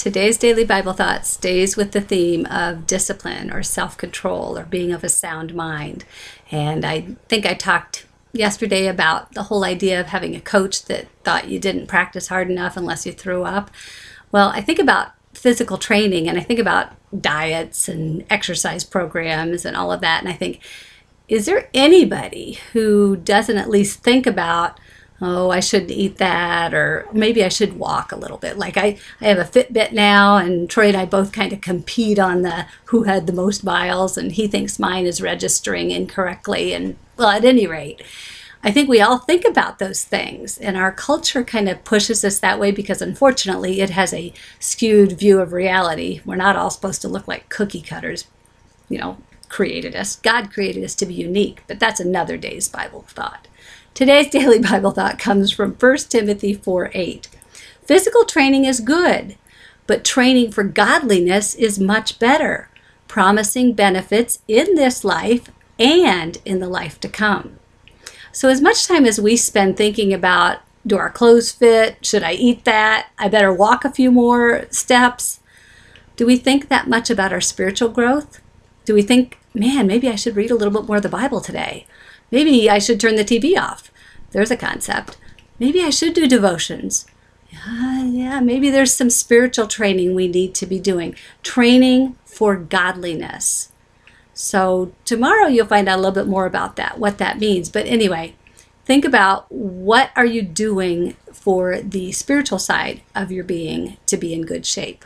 Today's daily Bible thought stays with the theme of discipline or self control or being of a sound mind. And I think I talked yesterday about the whole idea of having a coach that thought you didn't practice hard enough unless you threw up. Well, I think about physical training and I think about diets and exercise programs and all of that. And I think, is there anybody who doesn't at least think about oh, I shouldn't eat that, or maybe I should walk a little bit. Like I, I have a Fitbit now, and Troy and I both kind of compete on the who had the most miles, and he thinks mine is registering incorrectly. And well, at any rate, I think we all think about those things, and our culture kind of pushes us that way because unfortunately it has a skewed view of reality. We're not all supposed to look like cookie cutters, you know, created us. God created us to be unique, but that's another day's Bible thought. Today's daily Bible thought comes from 1 Timothy 4 8. Physical training is good, but training for godliness is much better, promising benefits in this life and in the life to come. So, as much time as we spend thinking about do our clothes fit? Should I eat that? I better walk a few more steps. Do we think that much about our spiritual growth? Do we think, man, maybe I should read a little bit more of the Bible today? Maybe I should turn the TV off. There's a concept. Maybe I should do devotions. Yeah, maybe there's some spiritual training we need to be doing. Training for godliness. So tomorrow you'll find out a little bit more about that, what that means. But anyway, think about what are you doing for the spiritual side of your being to be in good shape.